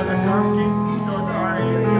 Halleluja,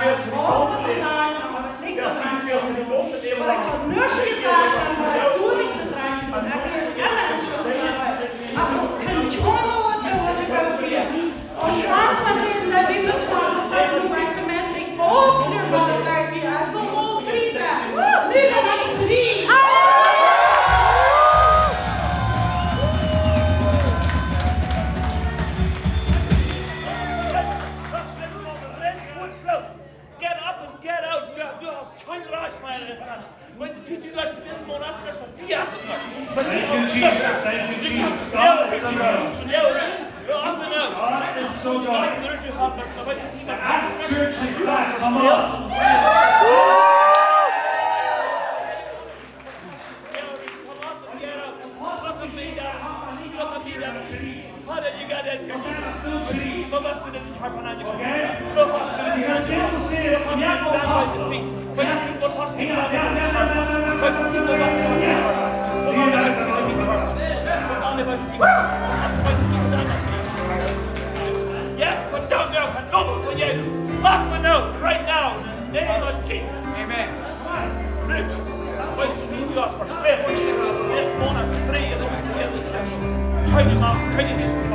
Smith. started. The come on. Woo! for Jesus. Lock right now in the name of Jesus. Amen. Rich, you ask for para this nesse mundo, as três, nós pedimos, Turn him mal, Turn him destino.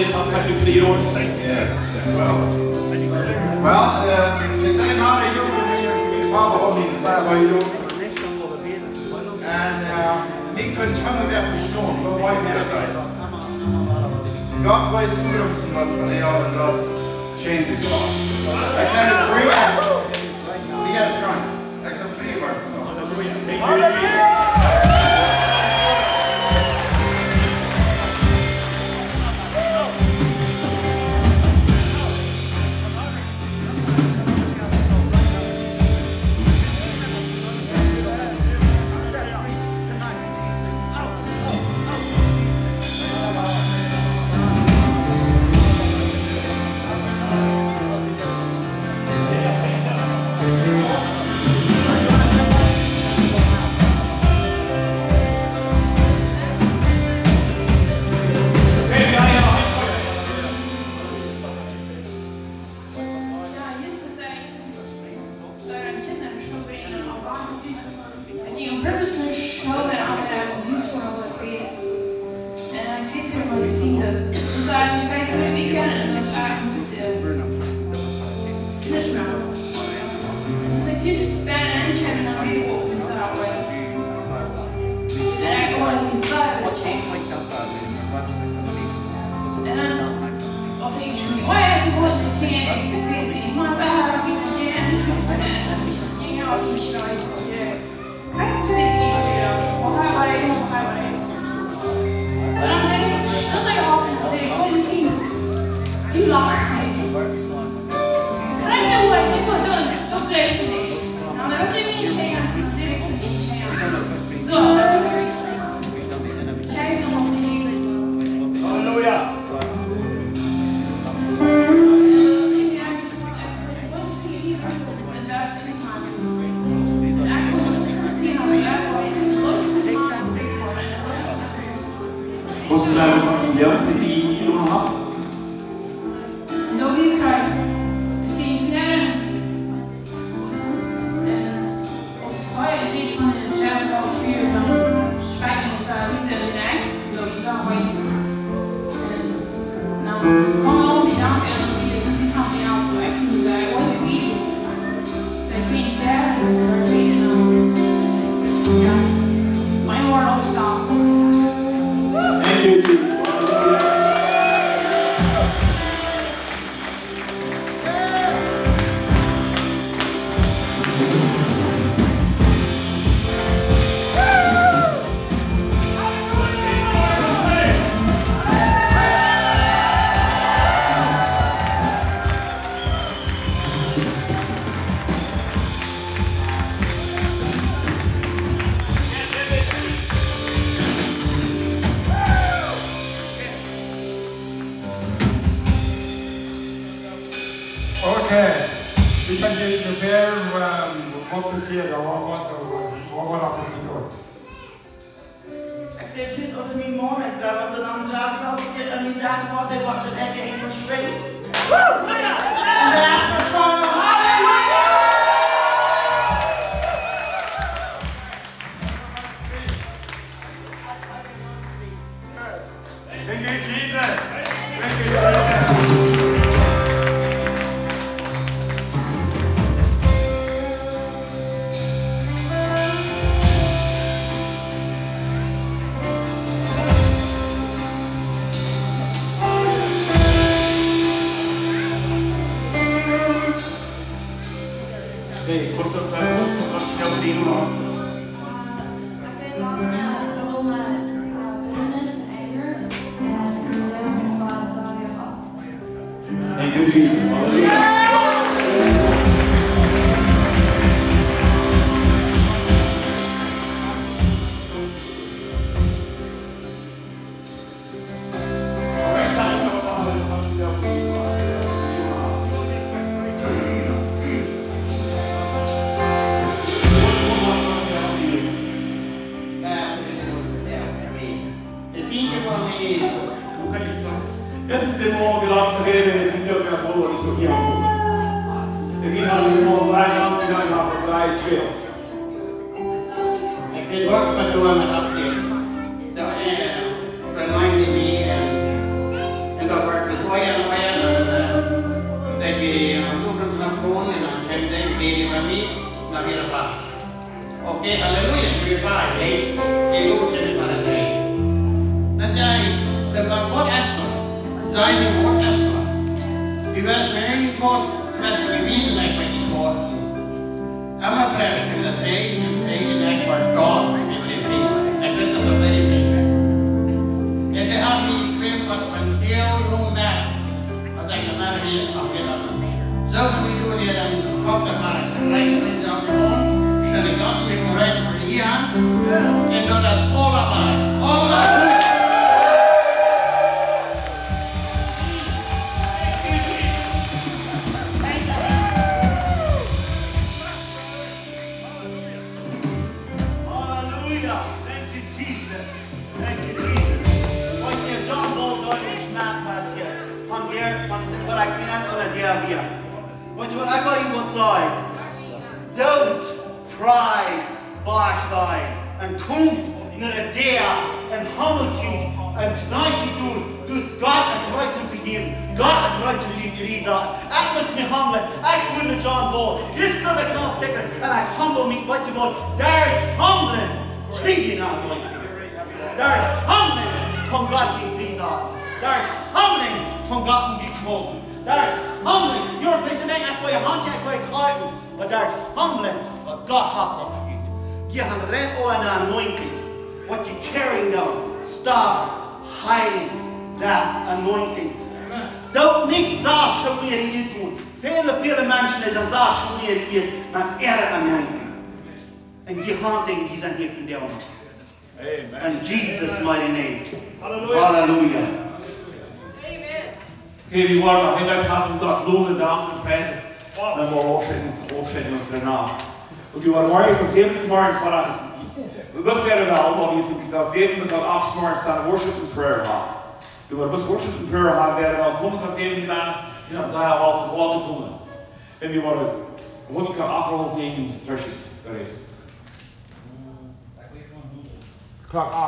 is, how can you free road? Yes, well, well, uh, the time how you with Mama holding Sarah you and me kan mer förstånd, vad But why dig? God vad är skolan som att när jag har dragit chains i kvar. Jag tänkte bring times. I do on purpose show that I'm useful and what I create. And I take care of my. lachen. Kijk dan hoe hij dit doet. Zo blijft Thank you. okumpopesiyeka wakwalafetilewa Ek sê Jesus het my môre ek sê want dan om jazz wel seker en my sê wat ek wat ek ek verspreek. Woo! right field. I've been working on Παρακτήραν όλα διάβια. But whatever you don't pry flashlight and come near a day and humble you and knight you do. Dus God is right to begin. God is right to leave Lisa. I must be humble. I couldn't John Paul. This girl I can't stick it. And I humble me what you want. They're humbling. Treating out me. They're humbling. Come God give Lisa. They're humbling. Come God give be. There's humbling. You're facing that way, hunt that way, Clayton. But there's humbling what God has for you. You have red oil and anointing. What you're carrying now. Stop hiding that anointing. Don't need Sasha where you do. Viele, viele Menschen ist an Sasha where you man ihre anointing. And you hunting diesen here von der Amen. In Jesus' mighty name. Hallelujah. Hallelujah. che riguarda nel caso da dove da prijzen dan wel opzetten opzetten daarna. Want die waren morgen tot 7 s'morgens van aan. Dat werden we allemaal niet van dat 7 tot 8 s'morgens dan worship en prayer gaan. Die waren best worship en prayer gaan werden we van tot 7 dan is dat al te komen. En die waren gewoon tot 8 half 9 versie bereid. Klaar.